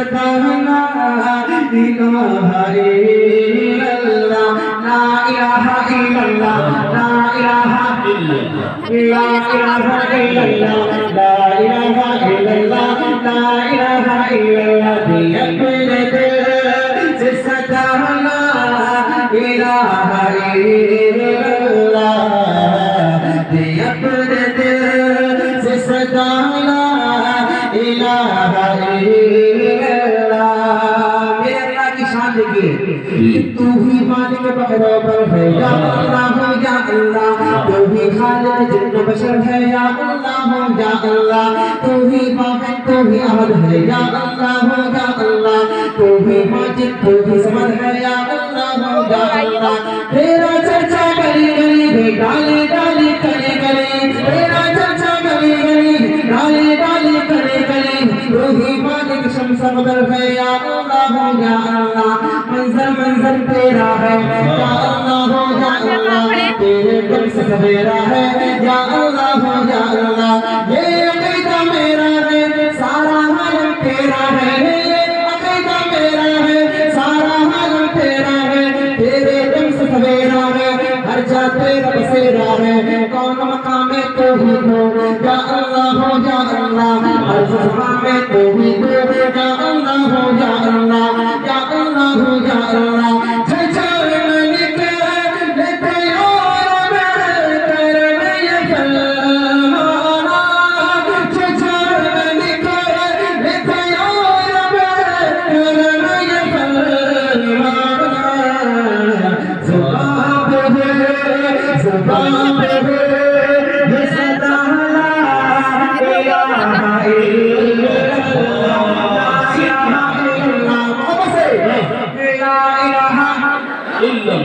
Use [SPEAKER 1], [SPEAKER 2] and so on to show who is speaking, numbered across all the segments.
[SPEAKER 1] لا الہ الا اللہ لا الہ الا اللہ لا الہ لا إله إلا الله لا إله إلا الله لا إله إلا الله بيقبل جسدا لا إله إلا الله بيقبل تو ہی مالک بہرابر ہے یا اللہ یا اللہ تو ہی خالق جن بشر ہے یا اللہ یا اللہ تو ہی واحد تو ہی احد ہے یا اللہ یا اللہ تو ہی ماجد تو ہی سمد ہے یا اللہ یا اللہ تیرا چرچا گلی گلی ہے ڈالی ڈالی گلی گلی تیرا چرچا گلی گلی ڈالی ڈالی گلی گلی تو ہی مالک شمس بدر ہے یا سویرا ہے، یا اللہ یا اللہ، یہ عقیدہ میرا ہے، سارا عالم تیرا ہے، یہ عقیدہ میرا ہے، سارا عالم تیرا ہے، تیرے سے سویرا ہے، ہر جا تیرا بسیرا ہے، کون مقام تو ہی یا اللہ یا اللہ، ہر زبان میں تو ہی تو، یا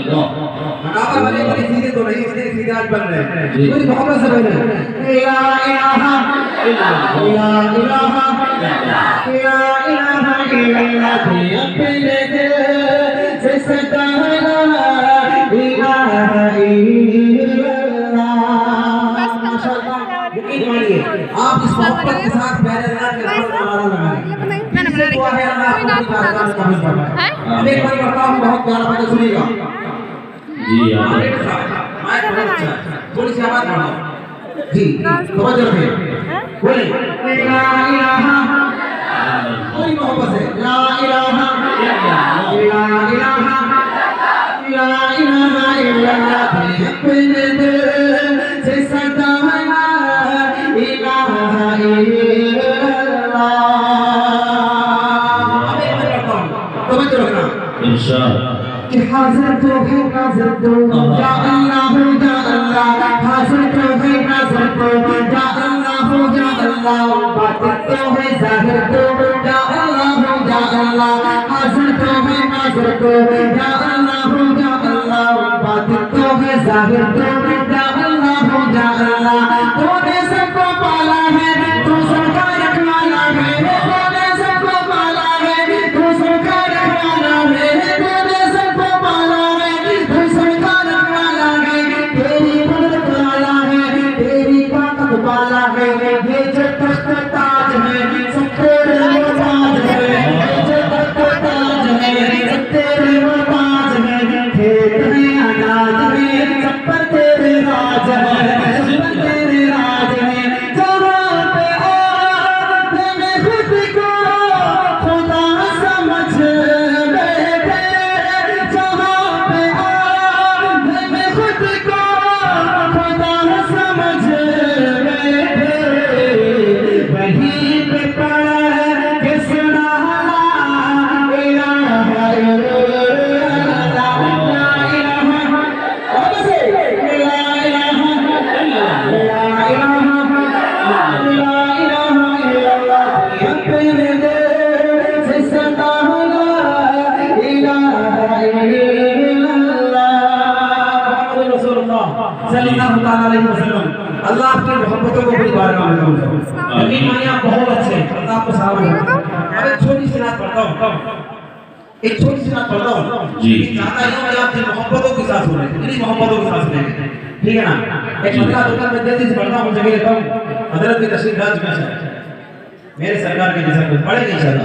[SPEAKER 1] بنابر والے بڑے سیدھے تو نہیں بڑے سیدھے آج بن رہے ہیں۔
[SPEAKER 2] جی۔
[SPEAKER 1] پوری محبت سے بن رہے ہیں لا الہ
[SPEAKER 2] الا اللہ
[SPEAKER 1] لا الہ لا الہ الا اللہ بھی اپنے دل سے لا الہ الا اللہ آپ اس محبت کے ساتھ میرے اللہ کے کا نعرہ لگائیں۔
[SPEAKER 3] میں نے بنا
[SPEAKER 1] دعا ہے اللہ آپ کو اپنی بارگاہ میں قبول فرمائے۔
[SPEAKER 3] ہیں
[SPEAKER 1] اب ایک بار ہوں بہت پیارا بات سنیے گا۔
[SPEAKER 2] جی آپ
[SPEAKER 1] تھوڑی سی آواز بڑھاؤ جی توجہ رکھیں بولیں۔ کہ حاضر تو ہے ناظر تو یا اللہ یا اللہ حاضر تو ہے ناظر تو یا اللہ یا اللہ باطن تو ہے ظاہر تو یا اللہ یا اللہ حاضر تو ہے ناظر تو یا اللہ یا اللہ باطن تو ہے ظاہر تو آپ کی محبتوں کو بڑی بارگاہ میں کم کروں یقین مانیے آپ بہت اچھے ہیں اللہ آپ کو ہے۔ اب ایک چھوٹی سی نعت پڑھتا ہوں۔ ایک چھوٹی سی نعت پڑھتا ہوں۔
[SPEAKER 2] جی۔
[SPEAKER 1] چاہتا ہوں میں آپ کی محبتوں کے ساتھ سنیں اتنی محبتوں کے ساتھ سنیں۔ ٹھیک ہے نا؟ ایک مسئلہ دو میں جلدی سے پڑھتا ہوں جگہ لیتا ہوں۔ حضرت کی تشریف چکا ہے۔ میرے سرکار کے جیسا کچھ پڑھے گا انشاءاللہ۔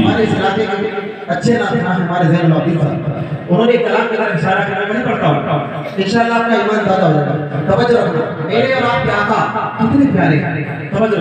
[SPEAKER 1] ہمارے اس علاقے کے اچھے نام ہیں ہمارے زین العابدین تھا۔ انہوں نے ایک کلام کی طرف اشارہ کرنا میں نہیں پڑھتا ہوں۔ انشاءاللہ آپ کا ایمان زیادہ ہو جائے گا۔ توجہ رکھنا میرے اور آپ کے آقا کتنے پیارے توجہ